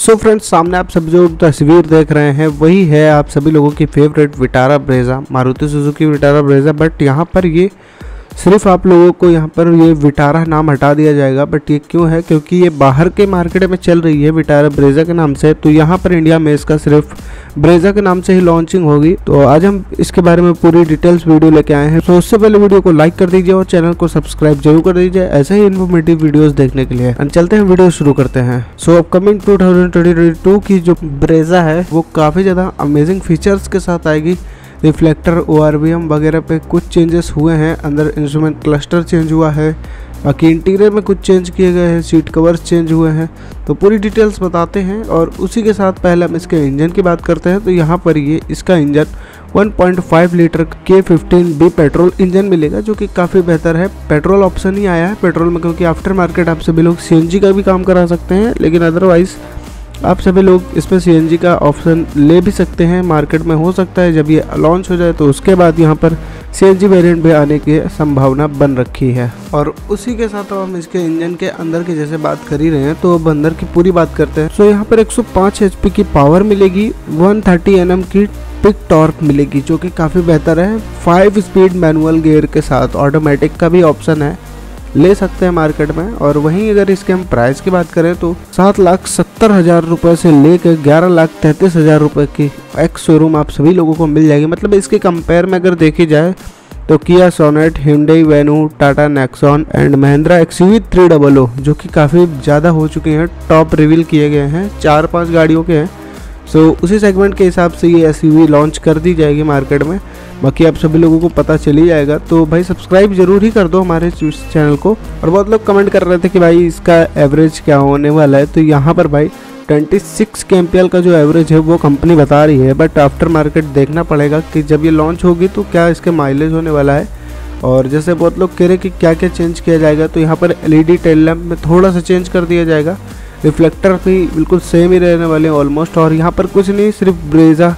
So friends सामने आप सभी जो तस्वीर देख रहे हैं, वही है आप सभी लोगों की favourite Vitara Brezza Maruti Suzuki Vitara Brezza but यहाँ पर ये सिर्फ़ आप लोगों को यहाँ पर ये विटारा नाम हटा दिया जाएगा बट ये क्यों है? क्योंकि ये बाहर के मार्केट में चल रही है विटारा ब्रेजा के नाम से तो यहाँ पर इंडिया में इसका सिर्फ़ ब्रेजा के नाम से ही लॉन्चिंग होगी। तो आज हम इसके बारे में पूरी डिटेल्स वीडियो लेके आए हैं। तो उससे पहले वीडियो को लाइक कर दीजिए और चैनल को सब्सक्राइब ज़रूर कर दीजिए, ऐसे ही इन्फॉर्मेटिव वीडियोस देखने के लिए। चलते हैं वीडियो शुरू करते हैं। सो अपकमिंग टू की जो ब्रेजा है, वो काफ़ी ज़्यादा अमेजिंग फीचर्स के साथ आएगी। रिफ्लेक्टर ओआरवीएम वगैरह पे कुछ चेंजेस हुए हैं। अंदर इंस्ट्रूमेंट क्लस्टर चेंज हुआ है। बाकी इंटीरियर में कुछ चेंज किए गए हैं सीट कवर्स चेंज हुए हैं। तो पूरी डिटेल्स बताते हैं और उसी के साथ पहले हम इसके इंजन की बात करते हैं। तो यहाँ पर ये इसका इंजन 1.5 लीटर के 15 बी पेट्रोल इंजन मिलेगा, जो कि काफ़ी बेहतर है। पेट्रोल ऑप्शन ही आया है पेट्रोल में, क्योंकि आफ्टर मार्केट आप सभी लोग सीएनजी का भी काम करा सकते हैं, लेकिन अदरवाइज़ आप सभी लोग इसमें सी का ऑप्शन ले भी सकते हैं। मार्केट में हो सकता है, जब ये लॉन्च हो जाए तो उसके बाद यहाँ पर सी वेरिएंट भी आने की संभावना बन रखी है। और उसी के साथ अब हम इसके इंजन के अंदर की जैसे बात कर ही रहे हैं तो अब अंदर की पूरी बात करते हैं। सो यहाँ पर 105 एचपी की पावर मिलेगी 130 एनएम की पिक टॉर्क मिलेगी, जो कि काफ़ी बेहतर है। फाइव स्पीड मैनुअल गियर के साथ ऑटोमेटिक का भी ऑप्शन है। ले सकते हैं मार्केट में और वहीं अगर इसके हम प्राइस की बात करें तो सात लाख सत्तर हज़ार रुपये से लेकर ग्यारह लाख तैंतीस हज़ार रुपये की एक्स शोरूम आप सभी लोगों को मिल जाएगी। मतलब इसके कंपेयर में अगर देखी जाए तो Kia Sonet Hyundai Venue Tata Nexon and Mahindra X U three double O जो कि काफ़ी ज़्यादा हो चुके हैं टॉप रिवील किए गए हैं, चार पाँच गाड़ियों के हैं। सो उसी सेगमेंट के हिसाब से ये SUV लॉन्च कर दी जाएगी मार्केट में। बाकी आप सभी लोगों को पता चल ही जाएगा। तो भाई सब्सक्राइब ज़रूर ही कर दो हमारे चैनल को। और बहुत लोग कमेंट कर रहे थे कि भाई इसका एवरेज क्या होने वाला है। तो यहाँ पर भाई 26 के का जो एवरेज है, वो कंपनी बता रही है। बट आफ्टर मार्केट देखना पड़ेगा कि जब ये लॉन्च होगी तो क्या इसके माइलेज होने वाला है। और जैसे बहुत लोग कह रहे हैं कि क्या क्या चेंज किया जाएगा तो यहाँ पर एल एलईडी टेल लैम्प में थोड़ा सा चेंज कर दिया जाएगा। रिफ्लेक्टर भी बिल्कुल सेम ही रहने वाले हैं ऑलमोस्ट और यहाँ पर कुछ नहीं, सिर्फ़ ब्रेजा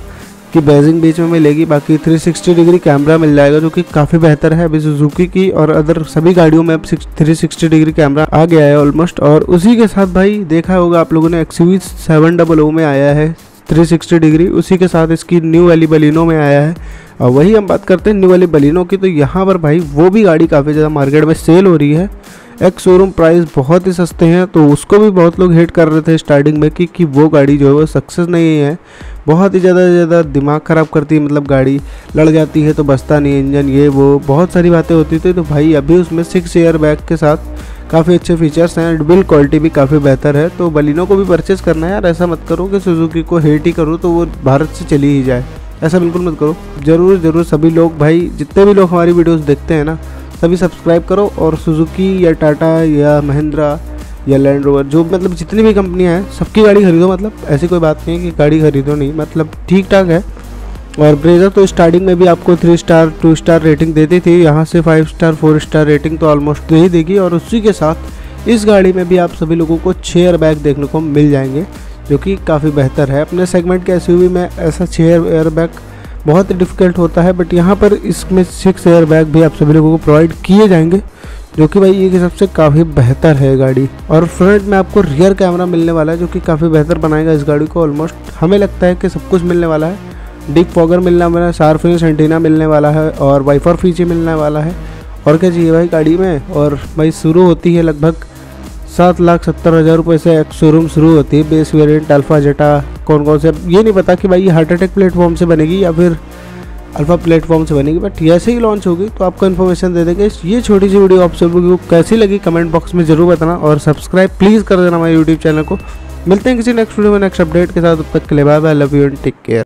की बेजिंग बीच में मिलेगी, बाकी 360 डिग्री कैमरा मिल जाएगा, जो कि काफ़ी बेहतर है अभी सुजुकी की, और अदर सभी गाड़ियों में अब 360 डिग्री कैमरा आ गया है ऑलमोस्ट और उसी के साथ भाई देखा होगा आप लोगों ने एक्सवी सेवन डबल ओ में आया है 360 डिग्री उसी के साथ इसकी न्यू वाली बलिनो में आया है। और वही हम बात करते हैं न्यू वाली बलिनो की तो यहाँ पर भाई वो भी गाड़ी काफ़ी ज़्यादा मार्केट में सेल हो रही है। एक शोरूम प्राइस बहुत ही सस्ते हैं तो उसको भी बहुत लोग हेट कर रहे थे स्टार्टिंग में कि कि वो गाड़ी जो है वो सक्सेस नहीं है। बहुत ही ज़्यादा ज़्यादा दिमाग ख़राब करती है मतलब गाड़ी लड़ जाती है तो बचता नहीं, इंजन ये वो, बहुत सारी बातें होती थी। तो भाई अभी उसमें सिक्स एयर बैग के साथ काफ़ी अच्छे फीचर्स हैं एंड बिल्ड क्वालिटी भी काफ़ी बेहतर है। तो बलिनो को भी परचेस करना है यार, ऐसा मत करो कि सुजुकी को हेट ही करो तो वो भारत से चली ही जाए। ऐसा बिल्कुल मत करो। ज़रूर ज़रूर सभी लोग, भाई जितने भी लोग हमारी वीडियोस देखते हैं ना, सभी सब्सक्राइब करो और सुजुकी या टाटा या महिंद्रा या लैंड रोवर जो मतलब जितनी भी कंपनियाँ हैं, सबकी गाड़ी खरीदो मतलब ऐसी कोई बात नहीं है कि गाड़ी खरीदो नहीं मतलब ठीक ठाक है। और ब्रेजर तो स्टार्टिंग में भी आपको three star two star rating देती थी, यहाँ से five star four star rating तो ऑलमोस्ट दे ही देगी। और उसी के साथ इस गाड़ी में भी आप सभी लोगों को छः एयर बैग देखने को मिल जाएँगे, जो कि काफ़ी बेहतर है। अपने सेगमेंट के एसयूवी में ऐसा छः एयर बैग बहुत डिफ़िकल्ट होता है बट यहाँ पर इसमें सिक्स एयर बैग भी आप सभी लोगों को प्रोवाइड किए जाएँगे। जो कि भाई एक हिसाब से काफ़ी बेहतर है गाड़ी। और फ्रंट में आपको रियर कैमरा मिलने वाला है, जो कि काफ़ी बेहतर बनाएगा इस गाड़ी को ऑलमोस्ट हमें लगता है कि सब कुछ मिलने वाला है। डिक फॉगर मिलने वाला है सार शार्फिन सेंटीना मिलने वाला है, और वाइफर फीचर मिलने वाला है। और क्या चाहिए भाई गाड़ी में? और भाई शुरू होती है लगभग सात लाख सत्तर हज़ार रुपये से एक शोरूम शुरू होती है। बेस वेरिएंट अल्फ़ा जेटा कौन कौन से ये नहीं पता कि भाई ये हार्ट अटैक प्लेटफॉर्म से बनेगी या फिर अल्फ़ा प्लेटफॉर्म से बनेगी बट ऐसे ही लॉन्च होगी तो आपको इन्फॉर्मेशन दे देंगे। ये छोटी सी वीडियो आप सभी को कैसी लगी कमेंट बॉक्स में ज़रूर बताना और सब्सक्राइब प्लीज़ कर देना हमारे यूट्यूब चैनल को। मिलते हैं किसी नेक्स्ट वीडियो में नेक्स्ट अपडेट के साथ अब तक के लिए bye bye love you and take care